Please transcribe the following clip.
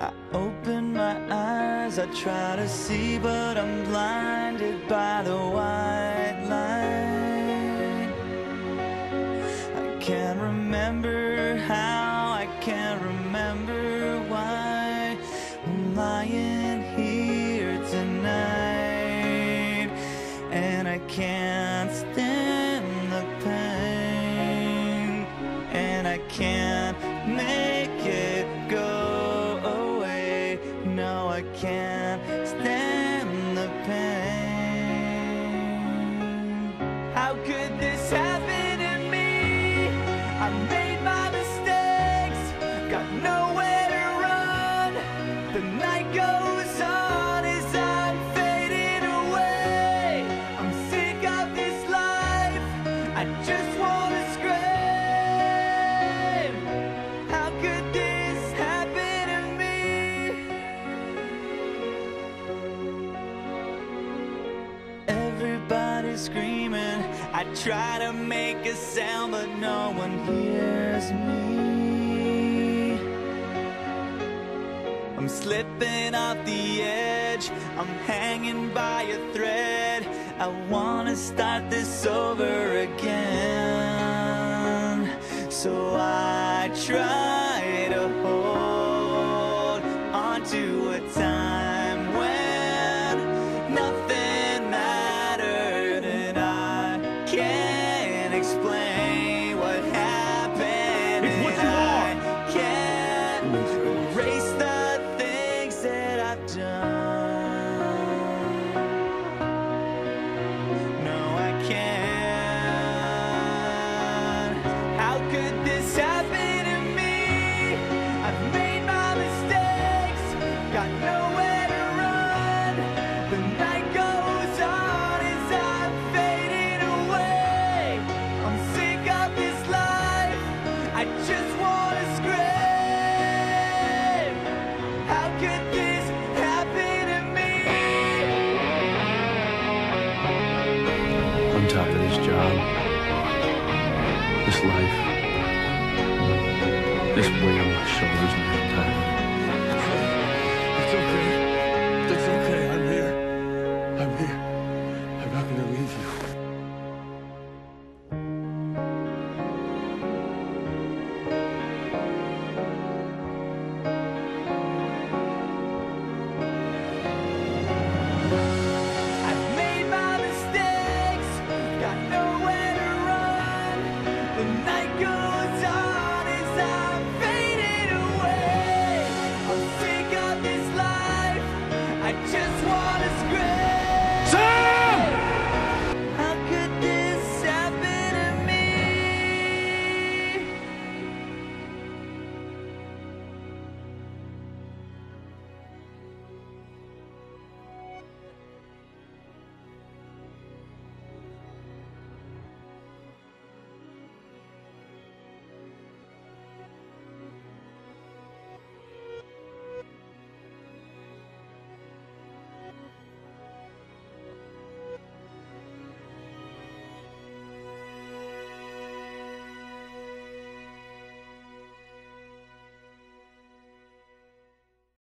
I open my eyes, I try to see, but I'm blinded by the got nowhere to run. The night goes on as I'm fading away. I'm sick of this life, I just wanna scream. How could this happen to me? Everybody's screaming. I try to make a sound, but no one hears I'm slipping off the edge. I'm hanging by a thread. I wanna start this over again. So I try to hold on to a job, this life, this weight on my shoulders and I'm tired.